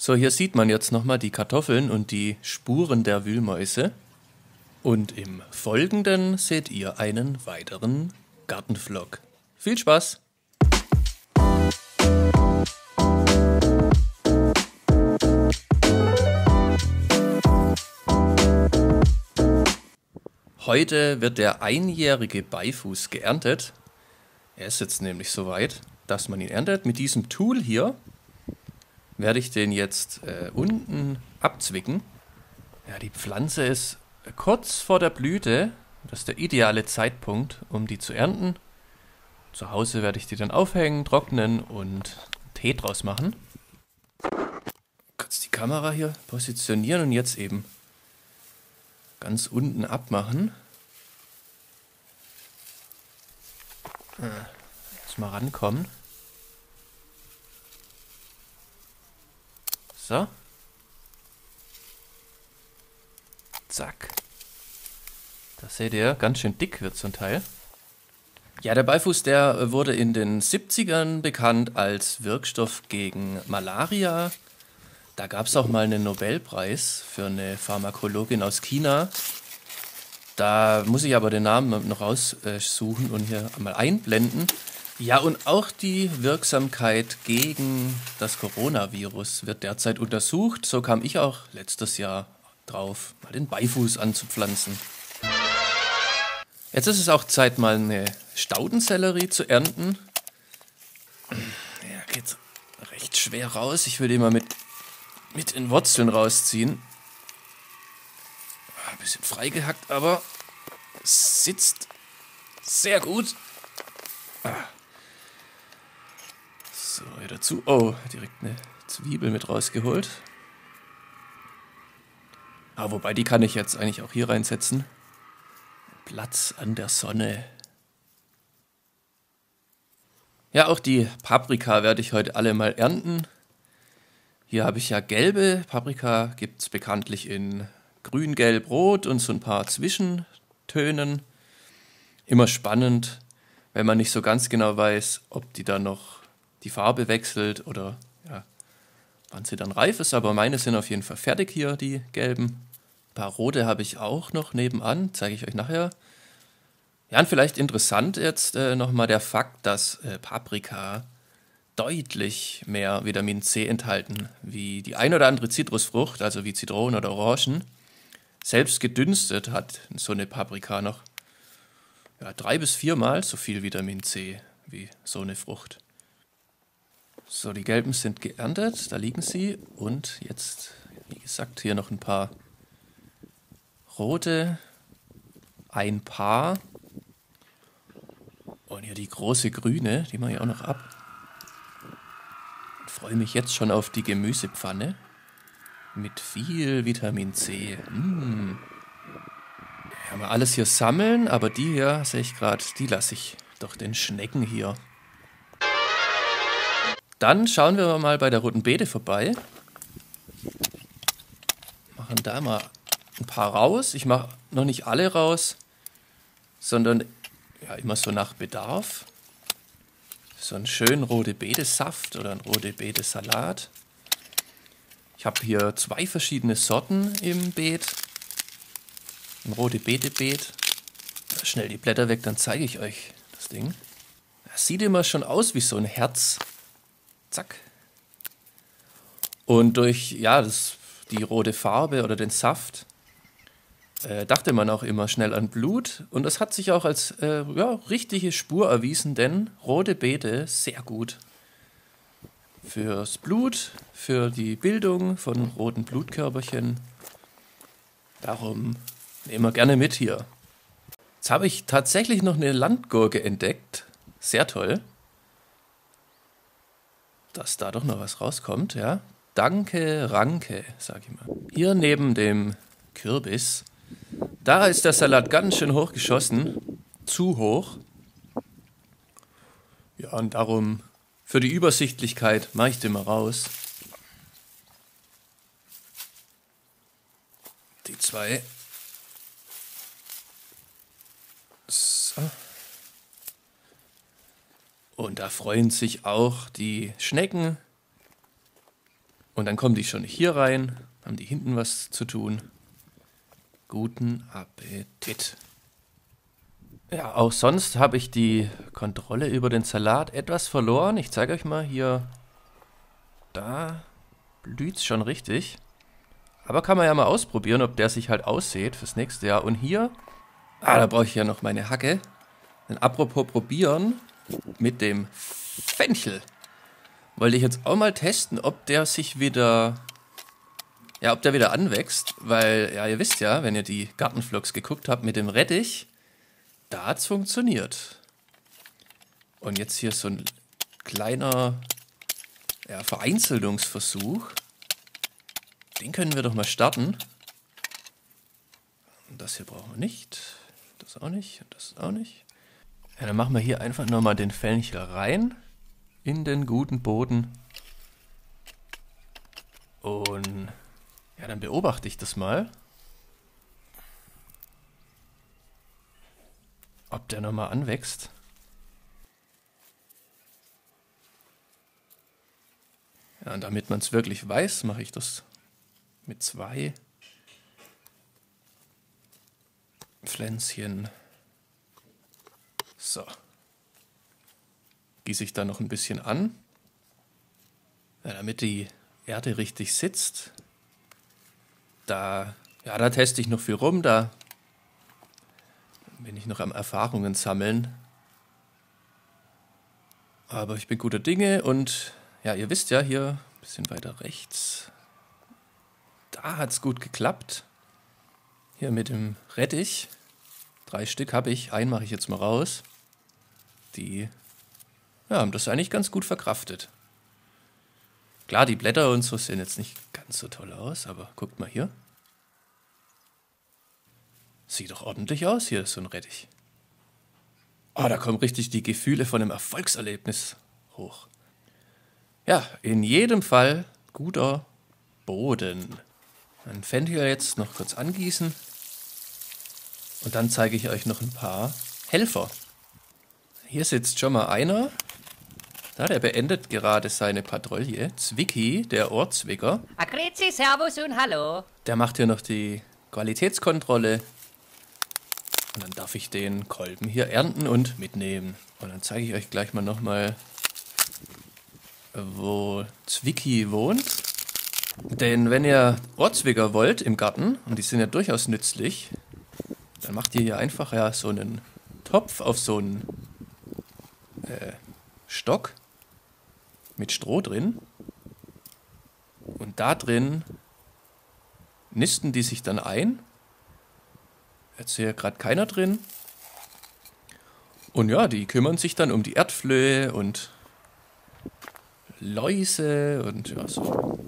So, hier sieht man jetzt nochmal die Kartoffeln und die Spuren der Wühlmäuse. Und im Folgenden seht ihr einen weiteren Gartenvlog. Viel Spaß! Heute wird der einjährige Beifuß geerntet. Er ist jetzt nämlich soweit, dass man ihn erntet. Mit diesem Tool hier werde ich den jetzt äh, unten abzwicken. Ja, die Pflanze ist kurz vor der Blüte. Das ist der ideale Zeitpunkt, um die zu ernten. Zu Hause werde ich die dann aufhängen, trocknen und Tee draus machen. Kurz die Kamera hier positionieren und jetzt eben ganz unten abmachen. Ah, jetzt mal rankommen. So. Zack. Das seht ihr, ganz schön dick wird so ein Teil. Ja, der Beifuß, der wurde in den 70ern bekannt als Wirkstoff gegen Malaria. Da gab es auch mal einen Nobelpreis für eine Pharmakologin aus China. Da muss ich aber den Namen noch raussuchen und hier mal einblenden. Ja, und auch die Wirksamkeit gegen das Coronavirus wird derzeit untersucht. So kam ich auch letztes Jahr drauf, mal den Beifuß anzupflanzen. Jetzt ist es auch Zeit, mal eine Staudensellerie zu ernten. Ja, geht recht schwer raus. Ich die mal mit, mit den Wurzeln rausziehen. Ein bisschen freigehackt, aber sitzt sehr gut. Ah. So, hier dazu. Oh, direkt eine Zwiebel mit rausgeholt. Ah, wobei, die kann ich jetzt eigentlich auch hier reinsetzen. Platz an der Sonne. Ja, auch die Paprika werde ich heute alle mal ernten. Hier habe ich ja gelbe Paprika, gibt es bekanntlich in grün, gelb, rot und so ein paar Zwischentönen. Immer spannend, wenn man nicht so ganz genau weiß, ob die dann noch die Farbe wechselt oder ja, wann sie dann reif ist. Aber meine sind auf jeden Fall fertig hier, die gelben. Ein paar rote habe ich auch noch nebenan, zeige ich euch nachher. Ja, und vielleicht interessant jetzt äh, nochmal der Fakt, dass äh, Paprika deutlich mehr Vitamin C enthalten wie die ein oder andere Zitrusfrucht, also wie Zitronen oder Orangen. Selbst gedünstet hat so eine Paprika noch ja, drei bis viermal so viel Vitamin C wie so eine Frucht. So, die gelben sind geerntet, da liegen sie. Und jetzt, wie gesagt, hier noch ein paar rote, ein Paar. Und hier die große grüne, die mache ich auch noch ab. Ich freue mich jetzt schon auf die Gemüsepfanne mit viel Vitamin C. Mmh. Ja, wir alles hier sammeln, aber die hier, sehe ich gerade, die lasse ich doch den Schnecken hier. Dann schauen wir mal bei der Roten Beete vorbei. Machen da mal ein paar raus. Ich mache noch nicht alle raus, sondern ja, immer so nach Bedarf. So einen schönen rote Beete Saft oder einen rote Beete Salat. Ich habe hier zwei verschiedene Sorten im Beet. Ein rote Beete Beet. Schnell die Blätter weg, dann zeige ich euch das Ding. Das sieht immer schon aus wie so ein Herz. Zack. Und durch ja, das, die rote Farbe oder den Saft äh, dachte man auch immer schnell an Blut. Und das hat sich auch als äh, ja, richtige Spur erwiesen, denn rote Beete sehr gut fürs Blut, für die Bildung von roten Blutkörperchen. Darum nehmen wir gerne mit hier. Jetzt habe ich tatsächlich noch eine Landgurke entdeckt. Sehr toll dass da doch noch was rauskommt, ja. Danke, Ranke, sag ich mal. Hier neben dem Kürbis, da ist der Salat ganz schön hoch geschossen. Zu hoch. Ja, und darum, für die Übersichtlichkeit, mache ich den mal raus. Die zwei. So. Und da freuen sich auch die Schnecken Und dann kommen die schon hier rein, haben die hinten was zu tun. Guten Appetit. Ja, auch sonst habe ich die Kontrolle über den Salat etwas verloren. Ich zeige euch mal hier. Da blüht es schon richtig. Aber kann man ja mal ausprobieren, ob der sich halt aussieht fürs nächste Jahr. Und hier, ah, da brauche ich ja noch meine Hacke. Denn apropos probieren, mit dem Fenchel wollte ich jetzt auch mal testen, ob der sich wieder, ja, ob der wieder anwächst. Weil, ja, ihr wisst ja, wenn ihr die Gartenvlogs geguckt habt mit dem Rettich, da hat es funktioniert. Und jetzt hier so ein kleiner ja, Vereinzelungsversuch. Den können wir doch mal starten. Das hier brauchen wir nicht. Das auch nicht und das auch nicht. Ja, dann machen wir hier einfach nochmal den Fenchel rein in den guten Boden. Und ja, dann beobachte ich das mal. Ob der nochmal anwächst. Ja, und damit man es wirklich weiß, mache ich das mit zwei Pflänzchen. So. Gieße ich da noch ein bisschen an, ja, damit die Erde richtig sitzt. Da, ja, da teste ich noch viel rum, da bin ich noch am Erfahrungen sammeln. Aber ich bin guter Dinge und ja, ihr wisst ja, hier ein bisschen weiter rechts, da hat es gut geklappt. Hier mit dem Rettich. Drei Stück habe ich, einen mache ich jetzt mal raus. Die ja, haben das eigentlich ganz gut verkraftet. Klar, die Blätter und so sehen jetzt nicht ganz so toll aus, aber guckt mal hier. Sieht doch ordentlich aus hier, so ein Rettich. Oh, da kommen richtig die Gefühle von einem Erfolgserlebnis hoch. Ja, in jedem Fall guter Boden. Dann Fenchel jetzt noch kurz angießen. Und dann zeige ich euch noch ein paar Helfer. Hier sitzt schon mal einer. Da, der beendet gerade seine Patrouille. Zwicky, der Ohrzwicker. Grüezi, Servus und Hallo. Der macht hier noch die Qualitätskontrolle und dann darf ich den Kolben hier ernten und mitnehmen. Und dann zeige ich euch gleich mal nochmal, wo Zwicky wohnt. Denn wenn ihr Ortswicker wollt im Garten, und die sind ja durchaus nützlich, dann macht ihr hier einfach ja so einen Topf auf so einen äh, Stock mit Stroh drin. Und da drin nisten die sich dann ein Jetzt hier gerade keiner drin. Und ja, die kümmern sich dann um die Erdflöhe und Läuse und ja, so.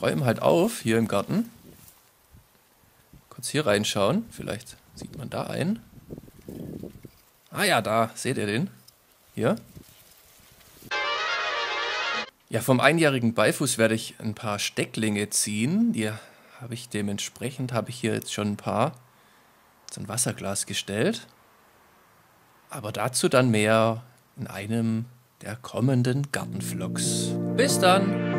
Räumen halt auf hier im Garten. Kurz hier reinschauen, vielleicht sieht man da einen. Ah ja, da, seht ihr den? Hier. Ja, vom einjährigen Beifuß werde ich ein paar Stecklinge ziehen. Die habe ich dementsprechend, habe ich hier jetzt schon ein paar so ein Wasserglas gestellt. Aber dazu dann mehr in einem der kommenden Gartenvlogs. Bis dann!